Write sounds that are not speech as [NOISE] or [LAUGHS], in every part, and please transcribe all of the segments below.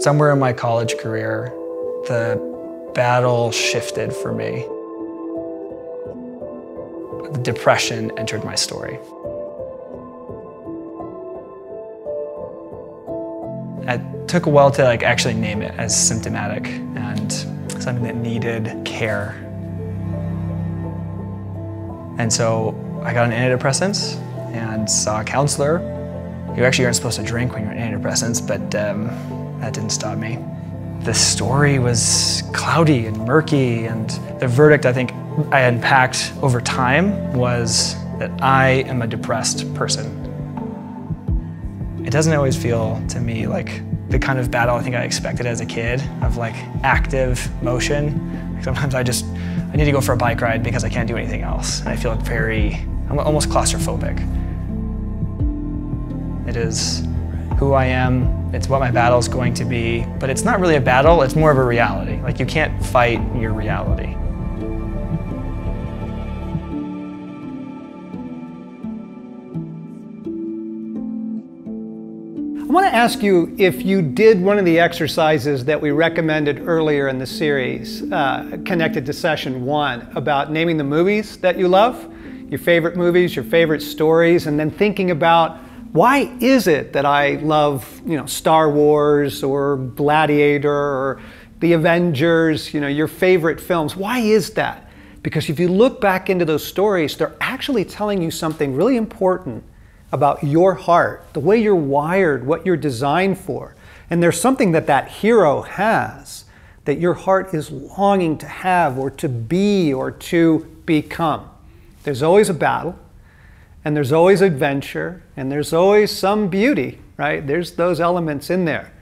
Somewhere in my college career, the battle shifted for me. The Depression entered my story. It took a while to like actually name it as symptomatic and something that needed care. And so I got on antidepressants and saw a counselor. You actually aren't supposed to drink when you're on antidepressants, but um, that didn't stop me. The story was cloudy and murky, and the verdict I think I unpacked over time was that I am a depressed person. It doesn't always feel to me like the kind of battle I think I expected as a kid of like active motion. Sometimes I just, I need to go for a bike ride because I can't do anything else. And I feel very, I'm almost claustrophobic. It is who I am, it's what my battle is going to be, but it's not really a battle, it's more of a reality. Like you can't fight your reality. I want to ask you if you did one of the exercises that we recommended earlier in the series, uh, connected to session one, about naming the movies that you love, your favorite movies, your favorite stories, and then thinking about why is it that I love, you know, Star Wars or Gladiator or The Avengers, you know, your favorite films? Why is that? Because if you look back into those stories, they're actually telling you something really important about your heart, the way you're wired, what you're designed for. And there's something that that hero has that your heart is longing to have or to be or to become. There's always a battle, and there's always adventure, and there's always some beauty, right? There's those elements in there.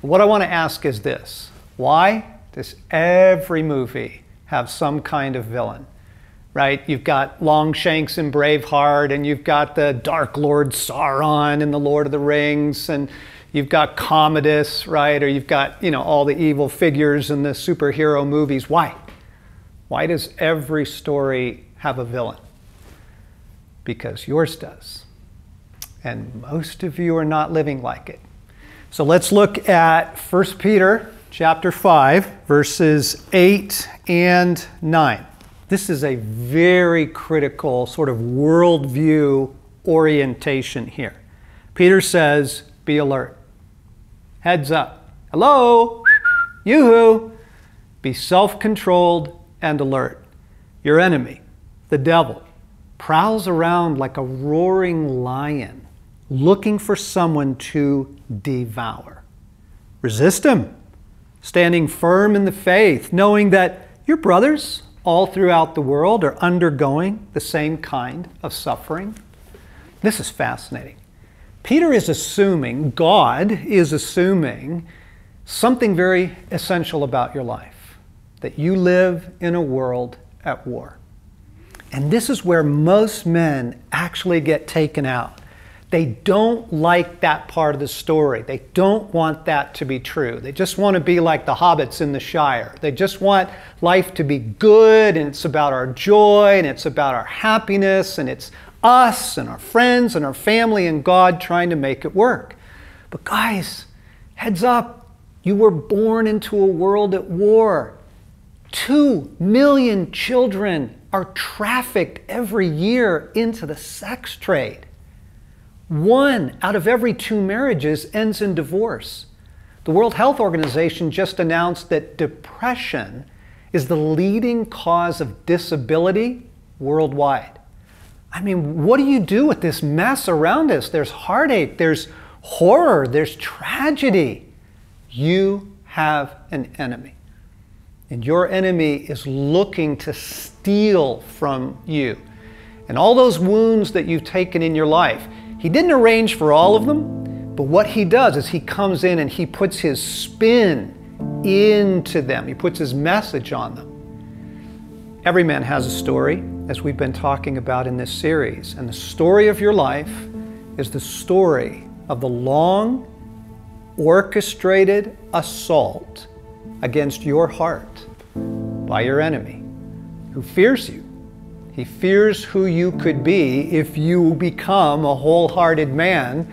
But what I want to ask is this why does every movie have some kind of villain? right? You've got Longshanks in Braveheart, and you've got the Dark Lord Sauron in The Lord of the Rings, and you've got Commodus, right? Or you've got, you know, all the evil figures in the superhero movies. Why? Why does every story have a villain? Because yours does. And most of you are not living like it. So let's look at 1 Peter chapter 5 verses 8 and 9. This is a very critical sort of worldview orientation here. Peter says, Be alert. Heads up. Hello? Yoo-hoo! Be self-controlled and alert. Your enemy, the devil, prowls around like a roaring lion, looking for someone to devour. Resist him, standing firm in the faith, knowing that your brothers all throughout the world are undergoing the same kind of suffering? This is fascinating. Peter is assuming, God is assuming something very essential about your life that you live in a world at war. And this is where most men actually get taken out. They don't like that part of the story. They don't want that to be true. They just want to be like the hobbits in the Shire. They just want life to be good and it's about our joy and it's about our happiness and it's us and our friends and our family and God trying to make it work. But guys, heads up, you were born into a world at war. Two million children are trafficked every year into the sex trade. One out of every two marriages ends in divorce. The World Health Organization just announced that depression is the leading cause of disability worldwide. I mean, what do you do with this mess around us? There's heartache, there's horror, there's tragedy. You have an enemy. And your enemy is looking to steal from you. And all those wounds that you've taken in your life, he didn't arrange for all of them, but what he does is he comes in and he puts his spin into them. He puts his message on them. Every man has a story, as we've been talking about in this series. And the story of your life is the story of the long, orchestrated assault against your heart by your enemy who fears you he fears who you could be if you become a wholehearted man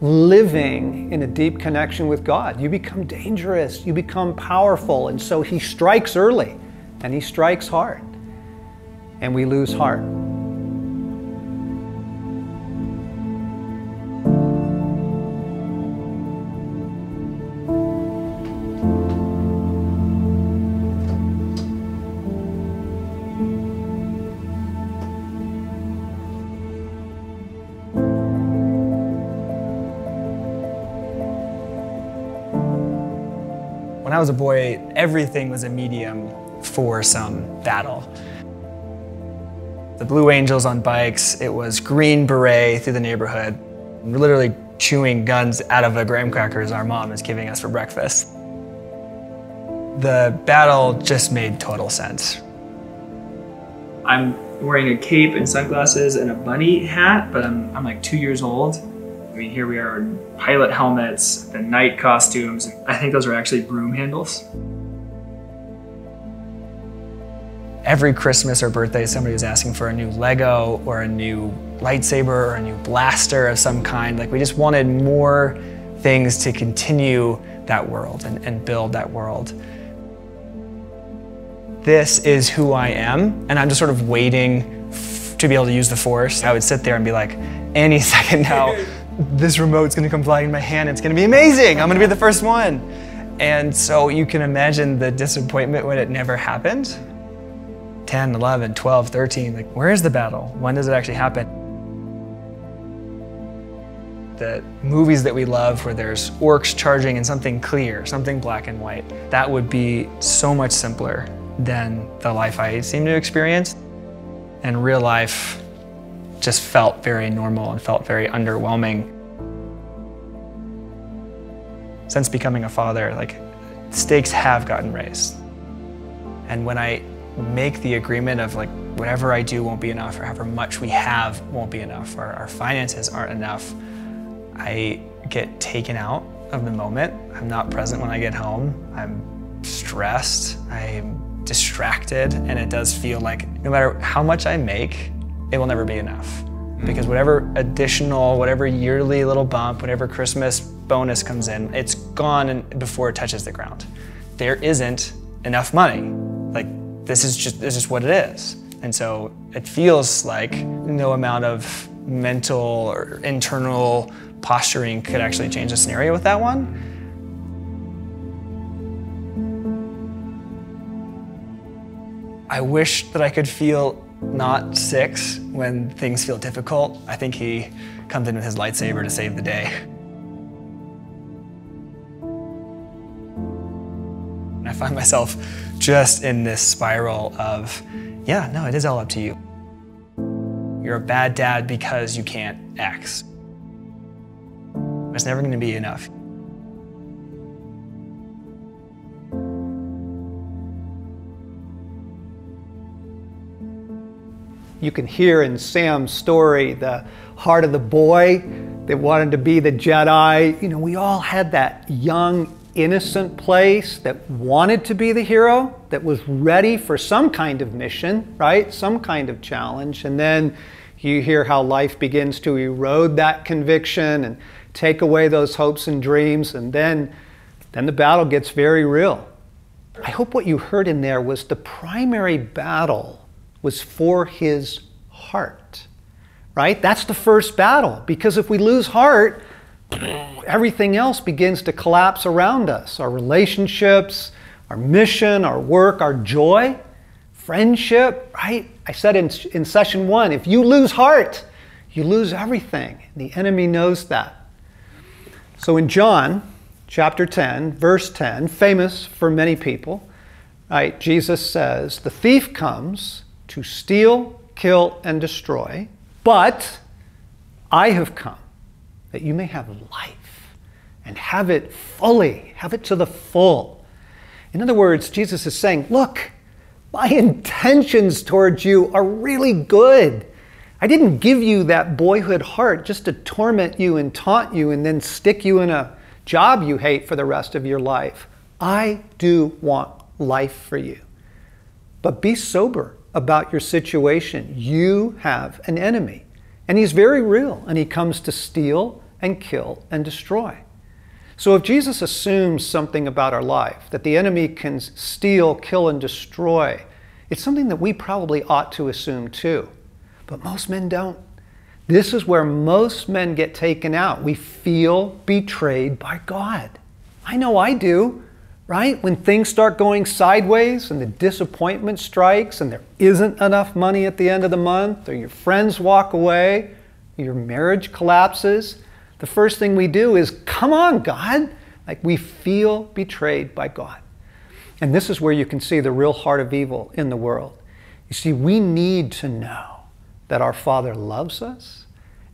living in a deep connection with God. You become dangerous, you become powerful, and so He strikes early and He strikes hard, and we lose heart. Was a boy, everything was a medium for some battle. The Blue Angels on bikes, it was Green Beret through the neighborhood. Literally chewing guns out of the graham crackers our mom is giving us for breakfast. The battle just made total sense. I'm wearing a cape and sunglasses and a bunny hat, but I'm, I'm like two years old. I mean, here we are in pilot helmets, the knight costumes. I think those are actually broom handles. Every Christmas or birthday, somebody was asking for a new Lego or a new lightsaber or a new blaster of some kind. Like, we just wanted more things to continue that world and, and build that world. This is who I am, and I'm just sort of waiting to be able to use the Force. I would sit there and be like, any [LAUGHS] second now, [LAUGHS] this remote's gonna come flying in my hand. It's gonna be amazing. I'm gonna be the first one. And so you can imagine the disappointment when it never happened. 10, 11, 12, 13, like where is the battle? When does it actually happen? The movies that we love where there's orcs charging and something clear, something black and white, that would be so much simpler than the life I seem to experience. And real life just felt very normal and felt very underwhelming. Since becoming a father, like stakes have gotten raised. And when I make the agreement of like whatever I do won't be enough or however much we have won't be enough or our finances aren't enough, I get taken out of the moment. I'm not present when I get home. I'm stressed. I'm distracted and it does feel like no matter how much I make, it will never be enough. Because whatever additional, whatever yearly little bump, whatever Christmas bonus comes in, it's gone before it touches the ground. There isn't enough money. Like this is just this is what it is. And so it feels like no amount of mental or internal posturing could actually change the scenario with that one. I wish that I could feel not six when things feel difficult. I think he comes in with his lightsaber to save the day. And I find myself just in this spiral of, yeah, no, it is all up to you. You're a bad dad because you can't X. It's never going to be enough. You can hear in Sam's story the heart of the boy that wanted to be the Jedi. You know, we all had that young, innocent place that wanted to be the hero, that was ready for some kind of mission, right? Some kind of challenge. And then you hear how life begins to erode that conviction and take away those hopes and dreams. And then, then the battle gets very real. I hope what you heard in there was the primary battle was for his heart, right? That's the first battle because if we lose heart, [CLEARS THROAT] everything else begins to collapse around us our relationships, our mission, our work, our joy, friendship, right? I said in, in session one if you lose heart, you lose everything. The enemy knows that. So in John chapter 10, verse 10, famous for many people, right, Jesus says, The thief comes to steal, kill, and destroy, but I have come that you may have life and have it fully, have it to the full. In other words, Jesus is saying, Look, my intentions towards you are really good. I didn't give you that boyhood heart just to torment you and taunt you and then stick you in a job you hate for the rest of your life. I do want life for you. But be sober about your situation. You have an enemy, and he's very real, and he comes to steal and kill and destroy. So if Jesus assumes something about our life, that the enemy can steal, kill, and destroy, it's something that we probably ought to assume too. But most men don't. This is where most men get taken out. We feel betrayed by God. I know I do, right? When things start going sideways and the disappointment strikes and there isn't enough money at the end of the month, or your friends walk away, your marriage collapses, the first thing we do is, come on, God. Like we feel betrayed by God. And this is where you can see the real heart of evil in the world. You see, we need to know that our Father loves us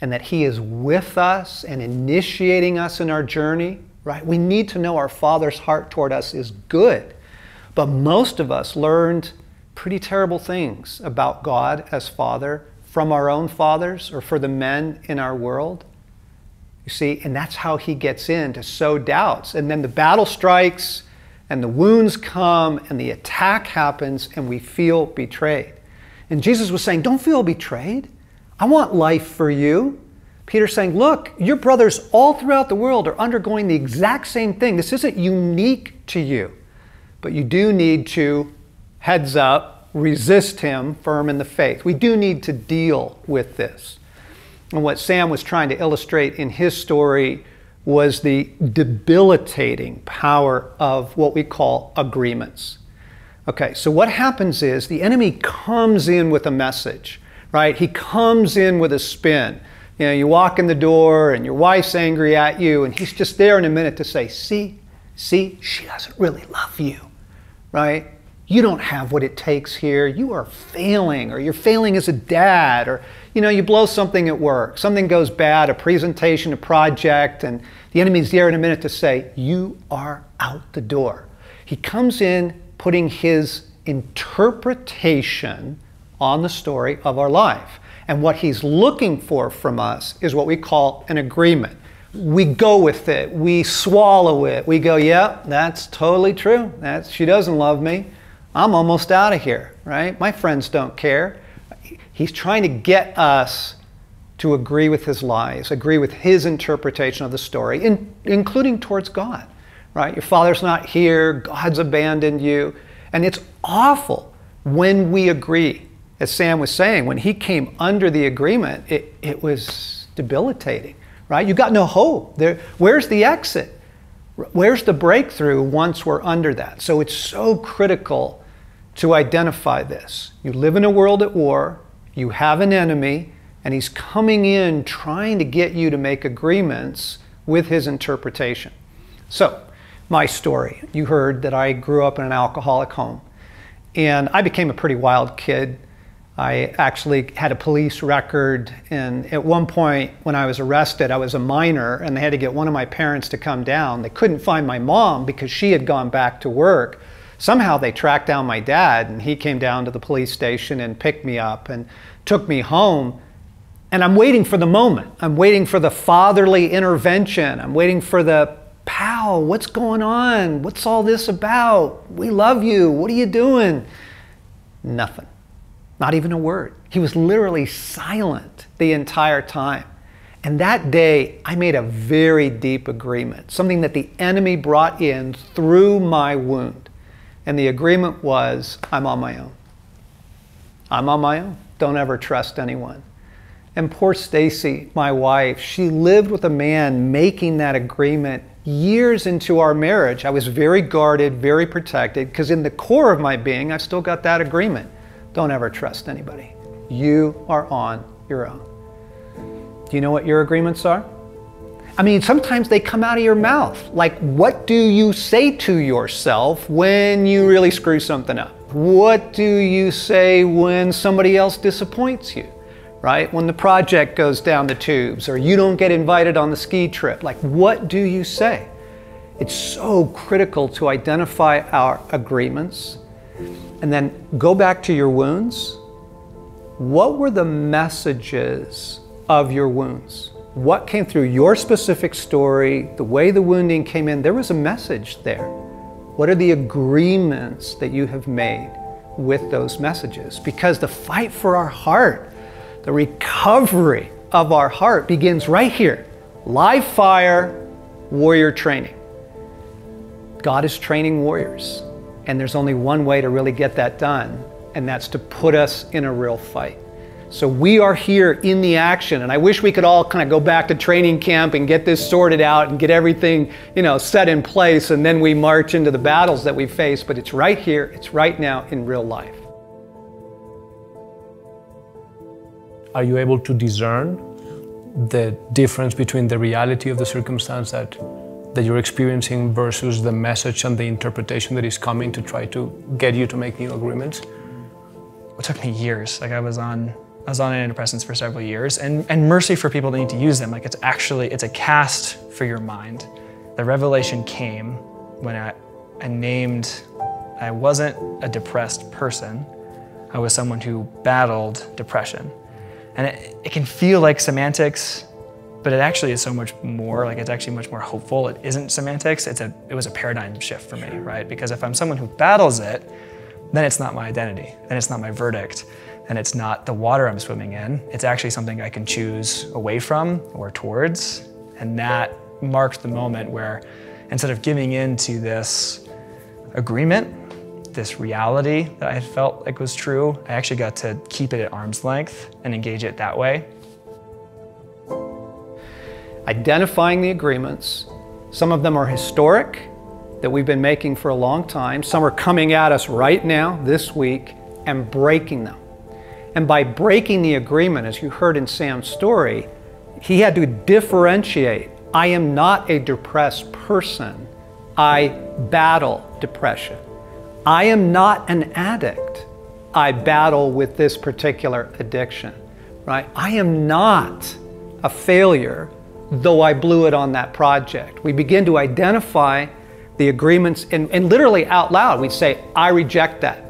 and that He is with us and initiating us in our journey, right? We need to know our Father's heart toward us is good. But most of us learned pretty terrible things about God as Father from our own fathers or for the men in our world. You see, and that's how he gets in to sow doubts. And then the battle strikes, and the wounds come, and the attack happens, and we feel betrayed. And Jesus was saying, Don't feel betrayed. I want life for you. Peter's saying, Look, your brothers all throughout the world are undergoing the exact same thing. This isn't unique to you, but you do need to, heads up, resist him firm in the faith. We do need to deal with this. And what Sam was trying to illustrate in his story was the debilitating power of what we call agreements. Okay, so what happens is the enemy comes in with a message, right? He comes in with a spin. You know, you walk in the door and your wife's angry at you, and he's just there in a minute to say, See, see, she doesn't really love you, right? You don't have what it takes here. You are failing, or you're failing as a dad, or you know, you blow something at work, something goes bad, a presentation, a project, and the enemy's there in a minute to say, You are out the door. He comes in putting his interpretation on the story of our life. And what he's looking for from us is what we call an agreement. We go with it, we swallow it, we go, Yeah, that's totally true. That's, she doesn't love me. I'm almost out of here, right? My friends don't care. He's trying to get us to agree with his lies, agree with his interpretation of the story, in, including towards God. Right? Your father's not here, God's abandoned you. And it's awful when we agree. As Sam was saying, when he came under the agreement, it, it was debilitating, right? You got no hope. There, where's the exit? Where's the breakthrough once we're under that? So it's so critical to identify this. You live in a world at war, you have an enemy, and he's coming in trying to get you to make agreements with his interpretation. So, my story. You heard that I grew up in an alcoholic home, and I became a pretty wild kid. I actually had a police record, and at one point when I was arrested, I was a minor, and they had to get one of my parents to come down. They couldn't find my mom because she had gone back to work. Somehow they tracked down my dad, and he came down to the police station and picked me up. And took me home. And I'm waiting for the moment. I'm waiting for the fatherly intervention. I'm waiting for the pal, what's going on? What's all this about? We love you. What are you doing? Nothing. Not even a word. He was literally silent the entire time. And that day, I made a very deep agreement, something that the enemy brought in through my wound. And the agreement was I'm on my own. I'm on my own. Don't ever trust anyone. And poor Stasi, my wife, she lived with a man making that agreement years into our marriage. I was very guarded, very protected, because in the core of my being, I've still got that agreement. Don't ever trust anybody. You are on your own. Do you know what your agreements are? I mean, sometimes they come out of your mouth. Like, what do you say to yourself when you really screw something up? What do you say when somebody else disappoints you? Right? When the project goes down the tubes or you don't get invited on the ski trip. Like, what do you say? It's so critical to identify our agreements and then go back to your wounds. What were the messages of your wounds? What came through your specific story, the way the wounding came in? There was a message there. What are the agreements that you have made with those messages? Because the fight for our heart, the recovery of our heart begins right here, live fire warrior training. God is training warriors, and there's only one way to really get that done, and that's to put us in a real fight. So we are here in the action, and I wish we could all kind of go back to training camp and get this sorted out and get everything, you know, set in place, and then we march into the battles that we face. But it's right here, it's right now in real life. Are you able to discern the difference between the reality of the circumstance that that you're experiencing versus the message and the interpretation that is coming to try to get you to make new agreements? It took me years. Like I was on I was on antidepressants for several years, and, and mercy for people that need to use them. Like it's actually, it's a cast for your mind. The revelation came when I, I named, I wasn't a depressed person. I was someone who battled depression. And it, it can feel like semantics, but it actually is so much more, like it's actually much more hopeful. It isn't semantics, it's a, it was a paradigm shift for me, right? Because if I'm someone who battles it, then it's not my identity, then it's not my verdict and it's not the water I'm swimming in. It's actually something I can choose away from or towards. And that marked the moment where instead of giving in to this agreement, this reality that I felt like was true, I actually got to keep it at arm's length and engage it that way. Identifying the agreements, some of them are historic that we've been making for a long time, some are coming at us right now, this week, and breaking them. And by breaking the agreement, as you heard in Sam's story, he had to differentiate. I am not a depressed person. I battle depression. I am not an addict. I battle with this particular addiction, right? I am not a failure, though I blew it on that project. We begin to identify the agreements and, and literally out loud, we say, I reject that.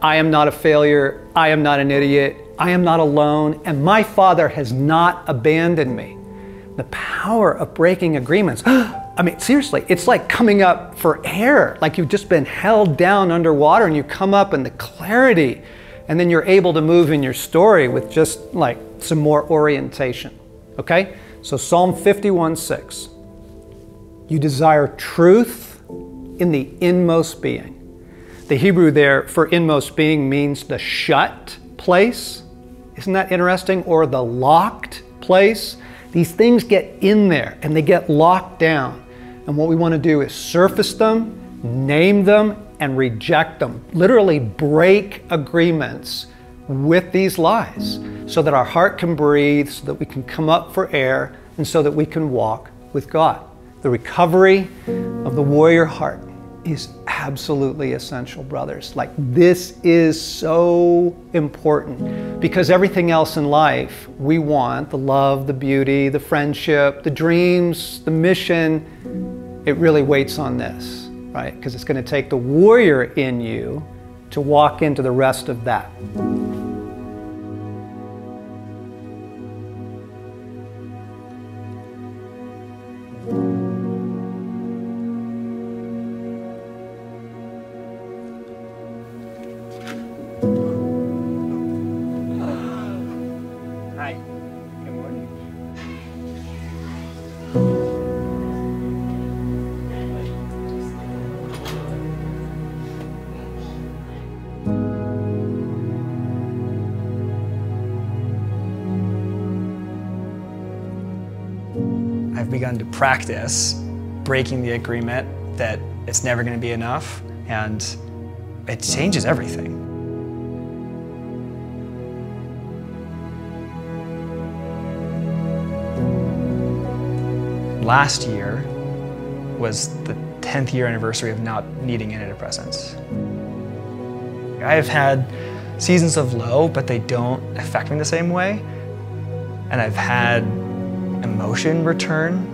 I am not a failure. I am not an idiot. I am not alone. And my Father has not abandoned me. The power of breaking agreements. [GASPS] I mean, seriously, it's like coming up for air, like you've just been held down underwater and you come up in the clarity, and then you're able to move in your story with just like some more orientation. Okay? So, Psalm 51 6. You desire truth in the inmost being. The Hebrew there for inmost being means the shut place. Isn't that interesting? Or the locked place. These things get in there and they get locked down. And what we want to do is surface them, name them, and reject them. Literally break agreements with these lies so that our heart can breathe, so that we can come up for air, and so that we can walk with God. The recovery of the warrior heart is absolutely essential, brothers. Like, this is so important because everything else in life we want the love, the beauty, the friendship, the dreams, the mission it really waits on this, right? Because it's going to take the warrior in you to walk into the rest of that. Begun to practice breaking the agreement that it's never going to be enough, and it changes everything. Last year was the 10th year anniversary of not needing antidepressants. I have had seasons of low, but they don't affect me the same way. And I've had emotion return,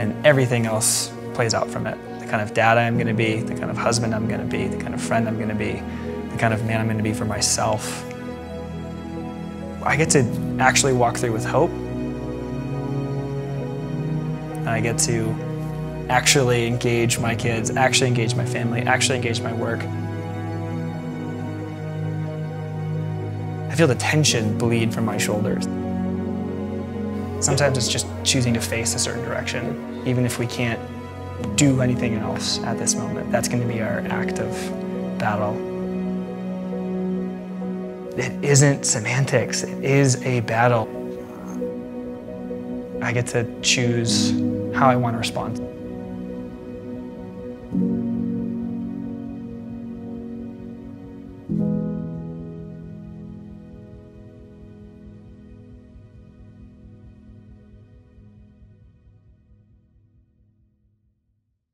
and everything else plays out from it. The kind of dad I'm going to be, the kind of husband I'm going to be, the kind of friend I'm going to be, the kind of man I'm going to be for myself. I get to actually walk through with hope. I get to actually engage my kids, actually engage my family, actually engage my work. I feel the tension bleed from my shoulders. Sometimes it's just choosing to face a certain direction, even if we can't do anything else at this moment. That's going to be our act of battle. It isn't semantics, it is a battle. I get to choose how I want to respond.